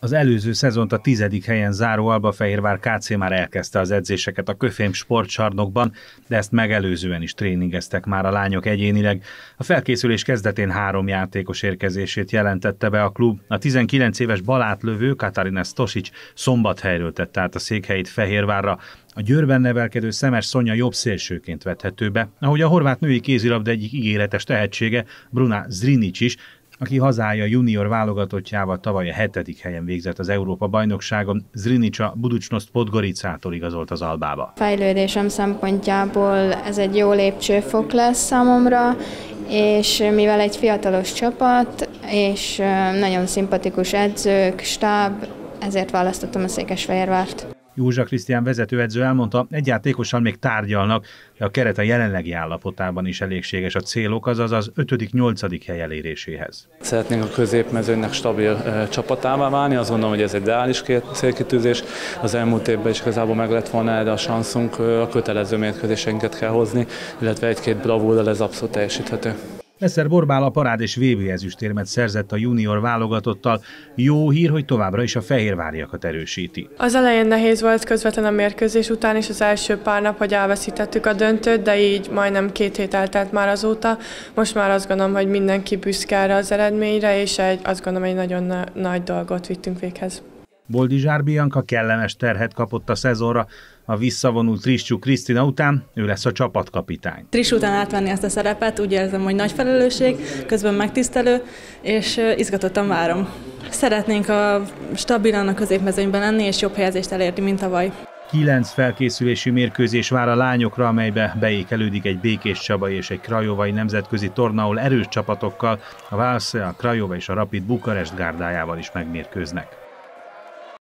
Az előző szezont a tizedik helyen záró Albafehérvár KC már elkezdte az edzéseket a Köfém sportcsarnokban, de ezt megelőzően is tréningeztek már a lányok egyénileg. A felkészülés kezdetén három játékos érkezését jelentette be a klub. A 19 éves balátlövő Katarina Stosic szombathelyről tette át a székhelyét Fehérvárra. A Győrben nevelkedő Szemes Szonya jobb szélsőként vethető be, ahogy a horvát női kézilabda egyik ígéretes tehetsége, Bruna Zrinic is, aki hazája junior válogatottjával tavaly a hetedik helyen végzett az Európa-bajnokságon, Zrinicsa Buducsnoszt Podgoricától igazolt az Albába. Fejlődésem szempontjából ez egy jó lépcsőfok lesz számomra, és mivel egy fiatalos csapat, és nagyon szimpatikus edzők, stáb, ezért választottam a Székesfehérvárt. Józsa Krisztián vezetőedző elmondta, egy játékossal még tárgyalnak, de a keret a jelenlegi állapotában is elégséges a célok, azaz az 5.-8. hely eléréséhez. Szeretnénk a középmezőnynek stabil e, csapatává válni, azt gondolom, hogy ez egy ideális célkitűzés. Az elmúlt évben is igazából meg lett volna de a szanszunk, a kötelező mérkőzéseinket kell hozni, illetve egy-két bravúrral ez abszolút teljesíthető. Leszer Borbál a parád és VB ezüstérmet szerzett a junior válogatottal. Jó hír, hogy továbbra is a fehérváriakat erősíti. Az elején nehéz volt közvetlen a mérkőzés után is az első pár nap, hogy elveszítettük a döntőt, de így majdnem két hét eltelt már azóta. Most már azt gondolom, hogy mindenki büszke erre az eredményre, és egy, azt gondolom, egy nagyon nagy dolgot vittünk véghez. Boldizsár Bianca kellemes terhet kapott a szezonra, a visszavonult Tristjú Krisztina után ő lesz a csapatkapitány. Tris után átvenni ezt a szerepet, úgy érzem, hogy nagy felelősség, közben megtisztelő, és izgatottan várom. Szeretnénk a stabilan a középmezőnyben lenni, és jobb helyezést elérni, mint tavaly. Kilenc felkészülési mérkőzés vár a lányokra, amelybe beékelődik egy Békés Csaba és egy Krajovai nemzetközi torna, ahol erős csapatokkal, a Válsze, a Krajova és a Rapid Bukarest gárdájával is megmérkőznek.